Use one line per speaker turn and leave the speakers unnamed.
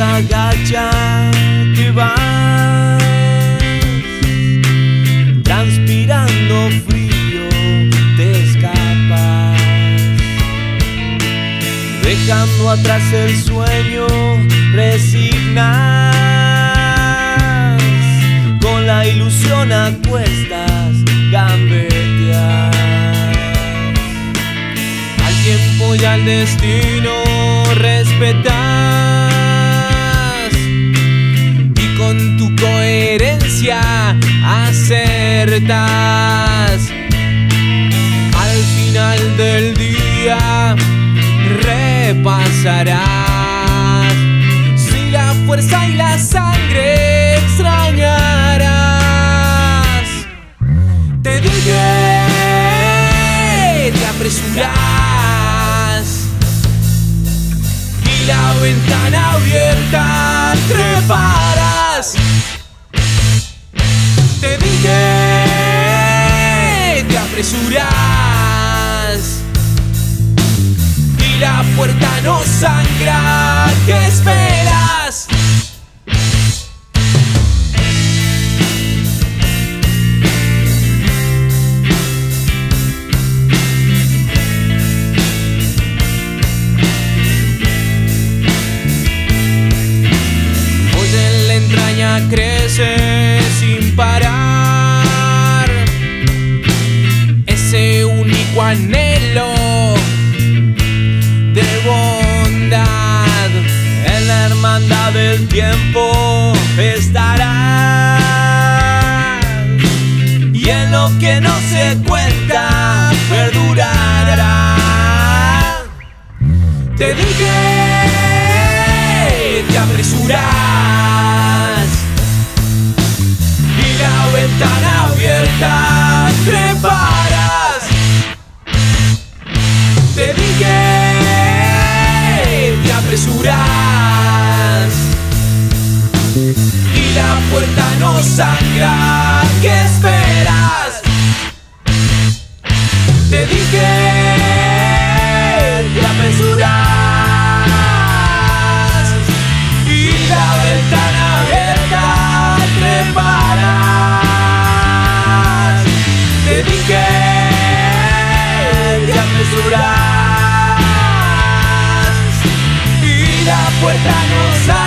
agacha, te vas transpirando frío, te escapas, dejando atrás el sueño, resignas con la ilusión a cuestas, gambeteas. Al tiempo y al destino respetas repasarás si la fuerza y la sangre extrañarás. Te dije, te apresurás y la ventana abierta treparás. Te dije, te apresurás crece sin parar ese único anhelo de bondad. En la hermandad del tiempo estará y en lo que no se cuenta perdurará. Te dije, te apresurás ventana abierta puerta no sangra.